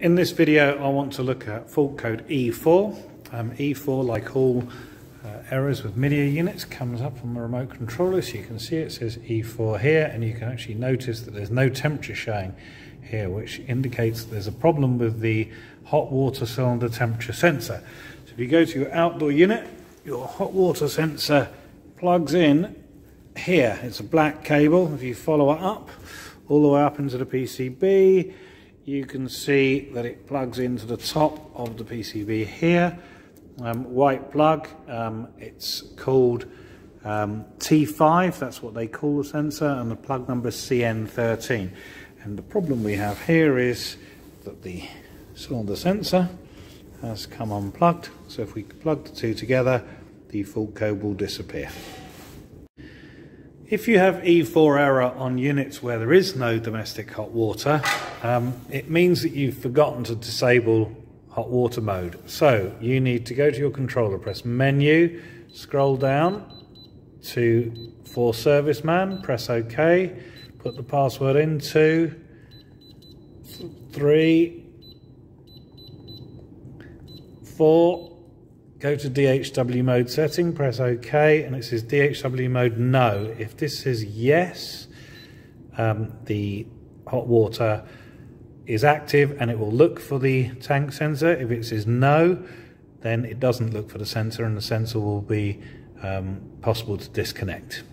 In this video I want to look at fault code E4. Um, E4 like all uh, errors with Midea units comes up on the remote controller so you can see it says E4 here and you can actually notice that there's no temperature showing here which indicates there's a problem with the hot water cylinder temperature sensor. So if you go to your outdoor unit your hot water sensor plugs in here. It's a black cable. If you follow it up all the way up into the PCB you can see that it plugs into the top of the PCB here. Um, white plug, um, it's called um, T5, that's what they call the sensor, and the plug number is CN13. And the problem we have here is that the cylinder sensor has come unplugged, so if we plug the two together, the fault code will disappear. If you have E4 error on units where there is no domestic hot water, um, it means that you've forgotten to disable hot water mode. So you need to go to your controller, press menu, scroll down to for serviceman, press OK, put the password into three, four, go to DHW mode setting, press OK, and it says DHW mode no. If this says yes, um, the hot water is active and it will look for the tank sensor. If it says no, then it doesn't look for the sensor and the sensor will be um, possible to disconnect.